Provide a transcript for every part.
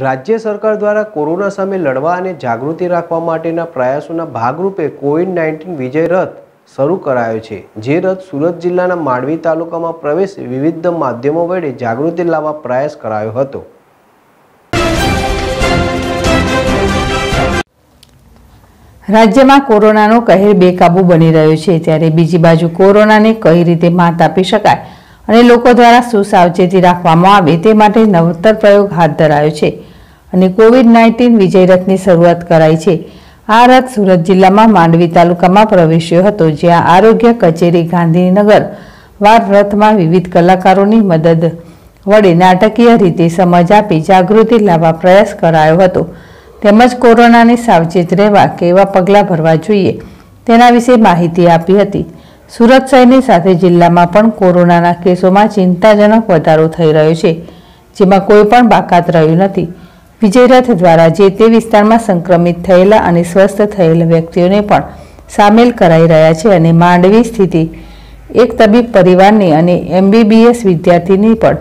રાજ્ય સરકાર દ્વારા કોરોના સામે લડવા અને જાગૃતિ રાખવા માટેના પ્રયાસોના ભાગરૂપે કોવિડ નાઇન્ટીન વિજય રથ શરૂ કરાયો છે. જે રથ સુરત જિલ્લાના માંડવી તાલુકામાં પ્રવેશ વિવિધ માધ્યમો વડે જાગૃતિ લાવવા પ્રયાસ કરાયો હતો. રાજ્યમાં કોરોનાનો કહેર બેકાબૂ બની રહ્યો છે ત્યારે બીજી બાજુ કોરોનાને કઈ રીતે માત આપી શકાય અને લોકો દ્વારા સુસાવચેતી રાખવામાં આવે તે માટે નવતર પ્રયોગ હાથ ધરાયો છે. અને કોવિડ નાઇન્ટીન વિજય રથની શરૂઆત કરાઈ છે. આ રથ સુરત જિલ્લામાં માંડવી તાલુકામાં પ્રવેશ્યો હતો, જ્યાં આરોગ્ય કચેરી ગાંધીનગર વાર રથમાં વિવિધ કલાકારોની મદદ વડે નાટકીય રીતે સમજ આપી જાગૃતિ લાવવા પ્રયાસ કરાયો હતો. તેમજ કોરોનાની સાવચેત રહેવા કેવા પગલાં ભરવા જોઈએ, તેના વિશે માહિતી આપી હતી. સુરત શહેરની સાથે જિલ્લામાં પણ કોરોનાના કેસોમાં ચિંતાજનક વધારો થઈ રહ્યો છે, જેમાં કોઈ પણ બાકાત રહ્યું નથી. વિજયરથ દ્વારા જે તે વિસ્તારમાં સંક્રમિત થયેલા અને સ્વસ્થ થયેલા વ્યક્તિઓને પણ સામેલ કરાઈ રહ્યા છે અને માંડવી સ્થિતિ એક તબીબ પરિવારની અને એમબીબીએસ વિદ્યાર્થીની પણ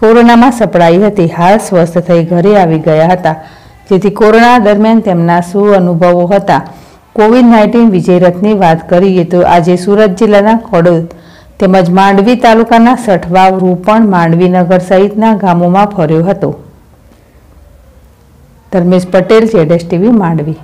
કોરોનામાં સપડાઈ હતી. હાલ સ્વસ્થ થઈ ઘરે આવી ગયા હતા. જેથી કોરોના દરમિયાન તેમના શું અનુભવો હતા? કોવિડ નાઇન્ટીન વિજયરથની વાત કરીએ તો આજે સુરત જિલ્લાના ખોડોદ તેમજ માંડવી તાલુકાના સઠવાવ રૂપણ માંડવીનગર સહિતના ગામોમાં ફર્યો હતો. ધર્મેશ પટેલ જેડેશ ટીવી માંડવી.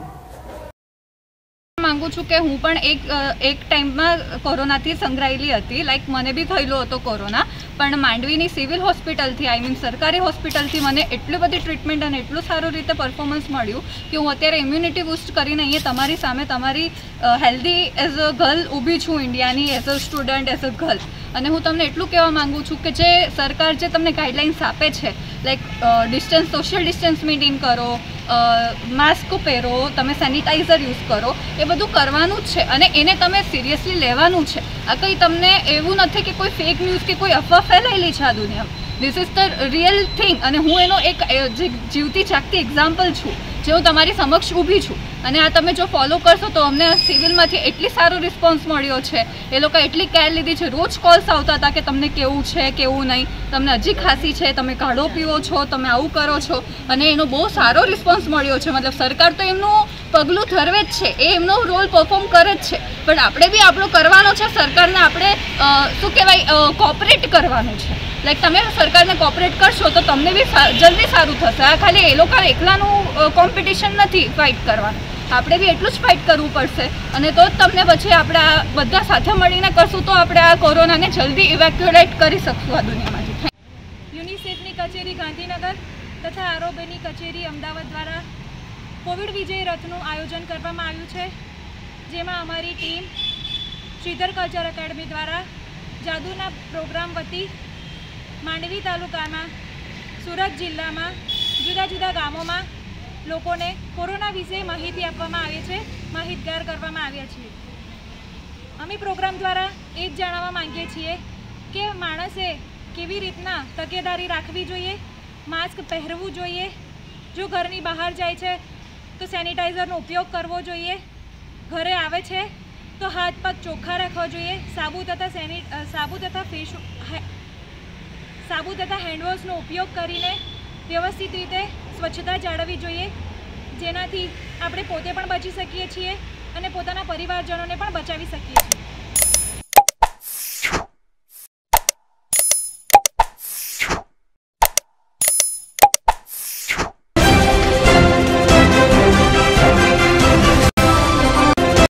માંગુ છું કે હું પણ એક એક ટાઈમમાં કોરોનાથી સંકળાયેલી હતી. લાઈક મને બી થયેલો હતો કોરોના. પણ માંડવીની સિવિલ હોસ્પિટલથી આઈ મીન સરકારી હોસ્પિટલથી મને એટલી બધી ટ્રીટમેન્ટ અને એટલું સારું રીતે પરફોર્મન્સ મળ્યું કે હું અત્યારે ઇમ્યુનિટી બૂસ્ટ કરીને અહીંયા તમારી સામે તમારી હેલ્ધી એઝ અ ગર્લ ઊભી છું ઇન્ડિયાની as a student as a girl અને હું તમને એટલું કહેવા માંગુ છું કે જે સરકાર જે તમને ગાઈડલાઇન્સ આપે છે like distance social distance maintain કરો માસ્ક પહેરો, તમે સેનિટાઈઝર યુઝ કરો, એ બધું કરવાનું જ છે અને એને તમે સિરિયસલી લેવાનું છે. આ કંઈ તમને એવું નથી કે કોઈ ફેક ન્યૂઝ કે કોઈ અફવા ફેલાયેલી છે આ દુનિયામાં. This is the real thing અને હું એનો એક જીવતી જાગતી એક્ઝામ્પલ છું જે હું તમારી સમક્ષ ઊભી છું અને આ તમે જો ફોલો કરશો તો અમને સિવિલમાંથી એટલી સારો રિસ્પોન્સ મળ્યો છે. એ લોકો એટલી કેર લીધી છે. રોજ કોલ્સ આવતા હતા કે તમને કેવું છે, કેવું નહીં. તમને હજી ખાંસી છે, તમે કાઢો પીવો છો, તમે આવું કરો છો. અને એનો બહુ સારો રિસ્પોન્સ મળ્યો છે. મતલબ સરકાર તો એમનું પગલું ધરવે જ છે. એ એમનો રોલ પરફોર્મ કરે જ છે. પણ આપણે બી આપણો કરવાનો છે. સરકારને આપણે શું કહેવાય કોપરેટ કરવાનું છે. લાઈક તમે સરકારને કોપરેટ કરશો તો તમને બી જલ્દી સારું થશે. આ ખાલી એ લોકો એકલાનું કોમ્પિટિશન નથી ફાઇટ કરવાનું. આપણે બી એટલું જ ફાઇટ કરવું પડશે. અને તો જ તમને પછી આપણે આ બધા સાથે મળીને કરશું તો આપણે આ કોરોનાને જલ્દી ઇવેક્યુએટ કરી શકશું આ દુનિયામાંથી. યુનિસેફની કચેરી ગાંધીનગર તથા આરોગ્યની કચેરી અમદાવાદ દ્વારા કોવિડ વિજય રથનું આયોજન કરવામાં આવ્યું છે. જેમાં અમારી ટીમ શ્રીધર કલ્ચર એકેડમી દ્વારા જાદુના પ્રોગ્રામ વતી માંડવી તાલુકામાં, સુરત જિલ્લામાં, જુદા જુદા ગામોમાં લોકોને કોરોના વિશે માહિતી આપવામાં આવે છે, માહિતગાર કરવામાં આવ્યા છીએ. અમે પ્રોગ્રામ દ્વારા એ જ જણાવવા માંગીએ છીએ કે માણસે કેવી રીતના તકેદારી રાખવી જોઈએ, માસ્ક પહેરવું જોઈએ, જો ઘરની બહાર જાય છે, તો સેનિટાઈઝરનો ઉપયોગ કરવો જોઈએ, ઘરે આવે છે, તો હાથ પગ ચોખ્ખા રાખવા જોઈએ, સાબુ તથા સેનિ સાબુ તથા ફેસ સાબુ તથા હેન્ડવોશનો ઉપયોગ કરીને વ્યવસ્થિત રીતે સ્વચ્છતા જાળવવી જોઈએ. જેનાથી આપણે પોતે પણ બચી શકીએ છીએ અને પોતાના પરિવારજનોને પણ બચાવી શકીએ છીએ.